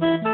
You.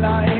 life.